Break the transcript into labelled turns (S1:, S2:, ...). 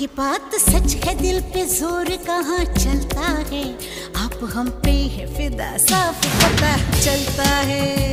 S1: ये बात सच है, दिल पे ज़ोर कहाँ चलता है? आप हम पे है, फिदा साफ़ पता चलता है।